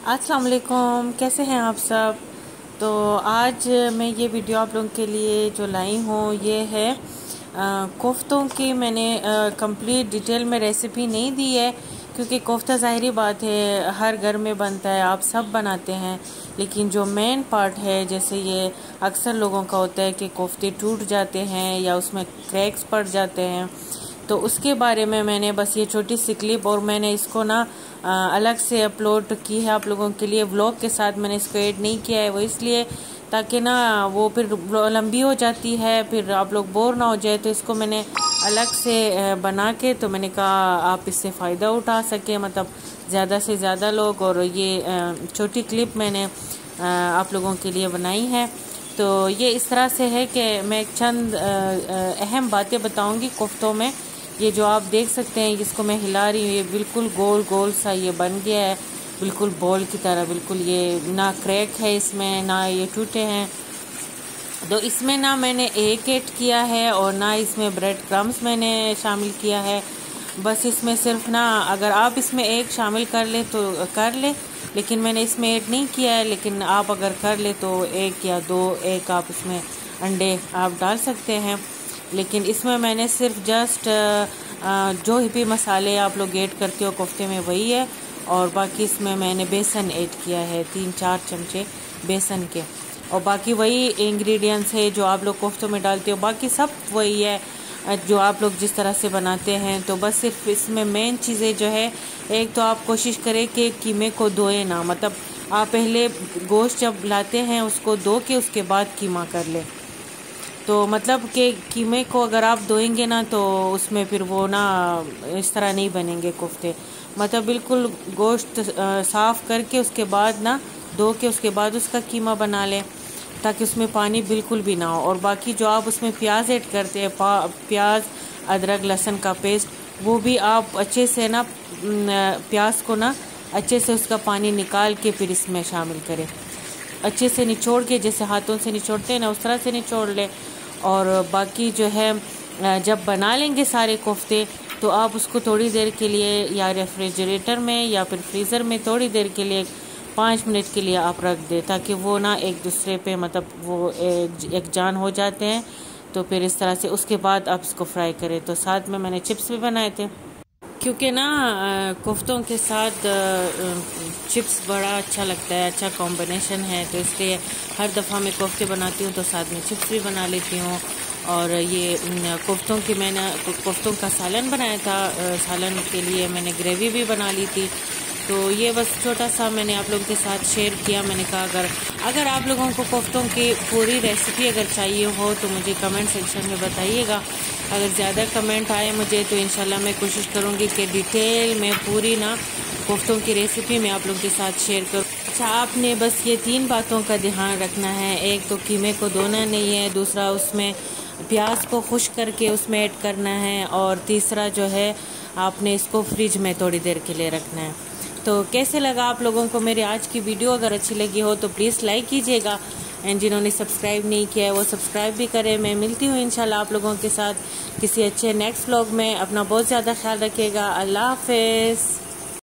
अस्सलाम वालेकुम कैसे हैं आप सब? तो आज मैं ये वीडियो आप लोगों के लिए जो लाई हूँ, ये है कोफ्तों की। मैंने कंप्लीट डिटेल में रेसिपी नहीं दी है, क्योंकि कोफ्ता ज़ाहरी बात है, हर घर में बनता है, आप सब बनाते हैं। लेकिन जो मेन पार्ट है, जैसे ये अक्सर लोगों का होता है कि कोफ्ते टूट जाते हैं या उसमें क्रैक्स पड़ जाते हैं। तो उसके बारे में मैंने बस ये छोटी सी क्लिप और मैंने इसको ना अलग से अपलोड की है आप लोगों के लिए। व्लॉग के साथ मैंने इसको ऐड नहीं किया है वो इसलिए, ताकि ना वो फिर लंबी हो जाती है, फिर आप लोग बोर ना हो जाए। तो इसको मैंने अलग से बना के तो मैंने कहा आप इससे फ़ायदा उठा सकें मतलब ज़्यादा से ज़्यादा लोग। और ये छोटी क्लिप मैंने आप लोगों के लिए बनाई है। तो ये इस तरह से है कि मैं चंद अहम बातें बताऊँगी कोफ्तों में। ये जो आप देख सकते हैं जिसको मैं हिला रही हूँ। ये बिल्कुल गोल गोल सा ये बन गया है। बिल्कुल बॉल की तरह, बिल्कुल ये ना क्रैक है इसमें, ना ये टूटे हैं। तो इसमें ना मैंने एक एड किया है और ना इसमें ब्रेड क्रम्स मैंने शामिल किया है। बस इसमें सिर्फ़ ना, अगर आप इसमें एक शामिल कर ले तो कर ले। लेकिन मैंने इसमें ऐड नहीं किया है। लेकिन आप अगर कर ले तो एक या दो एक आप इसमें अंडे आप डाल सकते हैं। लेकिन इसमें मैंने सिर्फ़ जस्ट जो हिपी मसाले आप लोग ऐड करते हो कोफ्ते में वही है और बाकी इसमें मैंने बेसन ऐड किया है, तीन चार चमचे बेसन के। और बाकी वही इंग्रेडिएंट्स है जो आप लोग कोफ्तों में डालते हो, बाकी सब वही है जो आप लोग जिस तरह से बनाते हैं। तो बस सिर्फ़ इसमें मेन चीज़ें जो है, एक तो आप कोशिश करें कि कीमे को धोए ना मतलब आप पहले गोश्त जब लाते हैं उसको धो के उसके बाद कीमा कर लें। तो मतलब कि कीमे को अगर आप धोएँगे ना तो उसमें फिर वो ना इस तरह नहीं बनेंगे कोफ्ते। मतलब बिल्कुल गोश्त साफ़ करके उसके बाद ना, धो के उसके बाद उसका कीमा बना लें, ताकि उसमें पानी बिल्कुल भी ना हो। और बाकी जो आप उसमें प्याज ऐड करते हैं प्याज, अदरक, लहसुन का पेस्ट, वो भी आप अच्छे से ना, प्याज को ना अच्छे से उसका पानी निकाल के फिर इसमें शामिल करें। अच्छे से निचोड़ के, जैसे हाथों से निचोड़ते हैं ना, उस तरह से निचोड़ लें। और बाकी जो है जब बना लेंगे सारे कोफ्ते तो आप उसको थोड़ी देर के लिए या रेफ्रिजरेटर में या फिर फ्रीज़र में थोड़ी देर के लिए पाँच मिनट के लिए आप रख दें ताकि वो ना एक दूसरे पे मतलब वो एक, एक जान हो जाते हैं। तो फिर इस तरह से उसके बाद आप इसको फ्राई करें। तो साथ में मैंने चिप्स भी बनाए थे। क्योंकि ना कोफ्तों के साथ चिप्स बड़ा अच्छा लगता है अच्छा कॉम्बिनेशन है तो इसलिए हर दफ़ा मैं कोफ्ते बनाती हूँ तो साथ में चिप्स भी बना लेती हूँ। और ये कोफ्तों की मैंने, कोफ्तों का सालन बनाया था सालन के लिए मैंने ग्रेवी भी बना ली थी। तो ये बस छोटा सा मैंने आप लोगों के साथ शेयर किया। मैंने कहा, अगर अगर आप लोगों को कोफ्तों की पूरी रेसिपी अगर चाहिए हो तो मुझे कमेंट सेक्शन में बताइएगा। अगर ज़्यादा कमेंट आए मुझे तो इंशाल्लाह मैं कोशिश करूँगी कि डिटेल में पूरी ना कोफ्तों की रेसिपी मैं आप लोगों के साथ शेयर करूँ। अच्छा आपने बस ये तीन बातों का ध्यान रखना है। एक तो कीमे को धोना नहीं है, दूसरा उसमें प्याज को खुश करके उसमें ऐड करना है, और तीसरा जो है, आपने इसको फ्रिज में थोड़ी देर के लिए रखना है। तो कैसे लगा आप लोगों को मेरी आज की वीडियो? अगर अच्छी लगी हो तो प्लीज़ लाइक कीजिएगा। एंड जिन्होंने सब्सक्राइब नहीं किया है, वो सब्सक्राइब भी करें। मैं मिलती हूँ इंशाल्लाह आप लोगों के साथ किसी अच्छे नेक्स्ट व्लॉग में। अपना बहुत ज़्यादा ख्याल रखिएगा। अल्लाह हाफिज़।